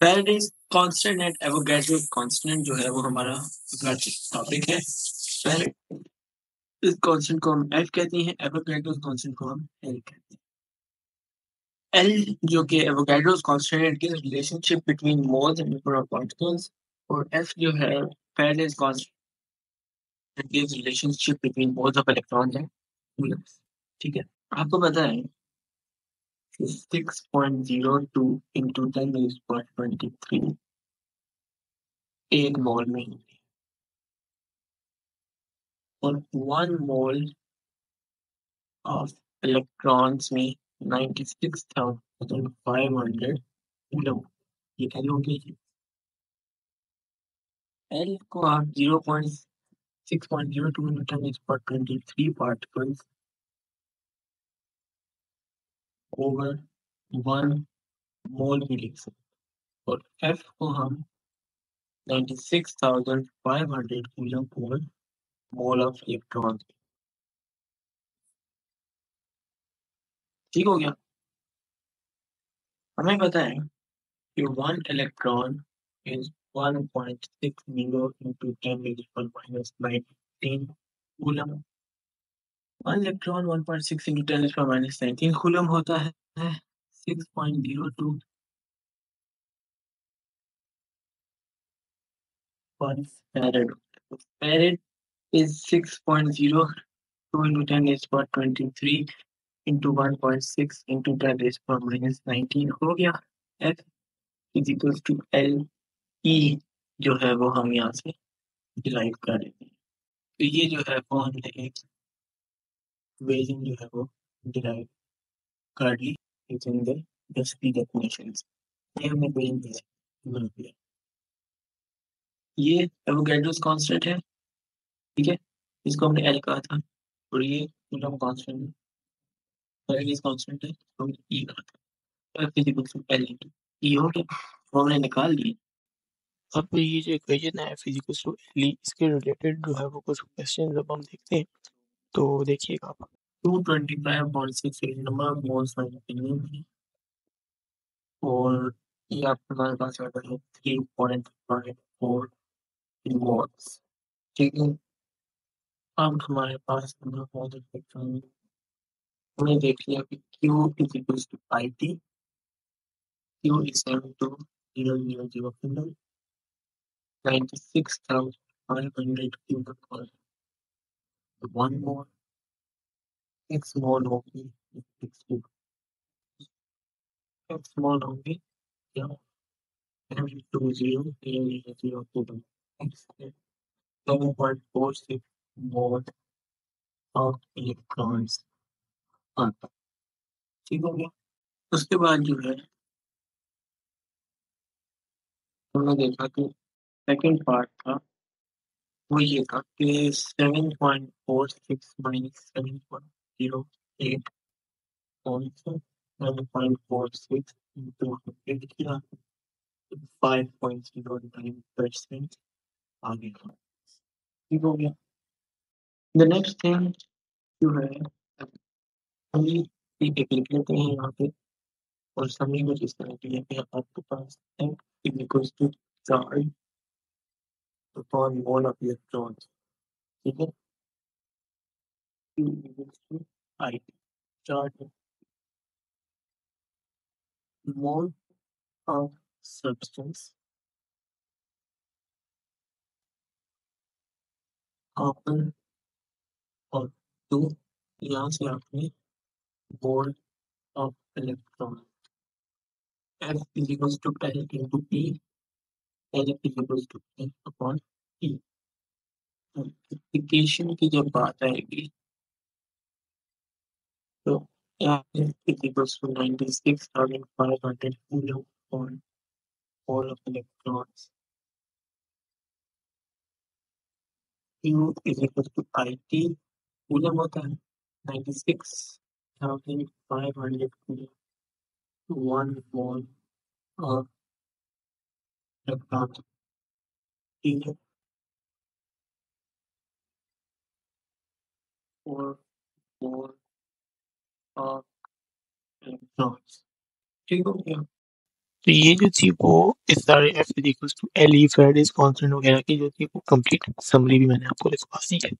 Faraday's constant and Avogadro constant जो है वो हमारा टॉपिक है। फैरडेज कांस्टेंट को हम एफ़ कहते हैं एवोगैड्रो कांस्टेंट को हम एल कहते हैं। एल जो कि एवोगैड्रो कांस्टेंट की relationship between moles and number of particles और एफ़ जो है फैरडेज कांस्टेंट की relationship between moles of electrons and ठीक है? आपको पता है 6.02 into 10 raised by 23 एक मोल में और वन मोल ऑफ इलेक्ट्रॉन्स में 96,500 कूलम ये एल हो गई एल को आप 0.6.02 into 10 raised by 23 particles over one mole भी लिख सकते और एफ़ को हम 96,500 coulomb over mole of electron ठीक हो गया। हमें पता है कि one electron is 1.60 into 10 raised to minus 19 coulomb one electron 1.6 into 10 raised to minus 19 coulomb होता है 6.02 per farad. Farad is 6.02 into 10 raised to 23 into 1.6 into 10 raised to minus 19 हो गया F is equals to L E जो है वो हम यहाँ से डिराइव कर लेते हैं तो ये जो है वो हमने एक वेरिएंट जो है वो डिराइव कर ली इन द दसवीं डेफिनेशंस ये हमने वेरिएंट बना दिया। ये एवोगैड्रोस कांस्टेंट है। ठीक है? इसको हमने एल कहा था। और ये कूलम कांस्टेंट है। फैराडेज कांस्टेंट है तो हमने ई कहा था। F is equal to L into e हो गया। वो हमने निकाल लिए अब ये जो इक्वेशन है फिजिकल्स टू एल इसके रिलेटेड जो है वो कुछ क्वेश्चन अब हम देखते हैं। तो देखिएगा आप 225.6 नंबर मोल्स है और ये आपके हमारे पास आता है 3.54 मोल्स ठीक है अब हमारे पास नंबर मोल्स इलेक्ट्रॉन हमने देख लिया कि Q is equals to IT Q is 72000 coulomb 96,500 cubic per one more एक स्मॉल होगी एक क्यूब एक स्मॉल होगी क्या M two zero zero zero two seven point four six volt of electrons आता ठीक हो गया उसके बाद जो है हमने देखा कि सेकंड पार्ट था वो ये था कि seven point four six minus seven point zero eight also one point four six into hundred किया five point zero nine percent आगे का ठीक हो गया the next thing जो है हम ये एक लिख लेते हैं यहाँ पे और समरी कुछ इस तरह की है कि आपके पास is equals to charge upon one of your thrones. Even mm-hmm. you will fight, charge, of substance, Open, or two glass roughly bolt of electron. F is equals to 10 into P L is equals to N upon P application की जब बात आएगी तो यहाँ पे is equals to 96,500 coulomb on all of electrons Q is equals to IT coulomb होता है 96,500 coulomb to one mole of electron ठीक है four of ठीक हो गया तो ये जो थी वो इस सारे F is equals to L e Faraday's constant वगैरह की जो थी वो कंप्लीट समरी भी मैंने आपको लिखवा दी है।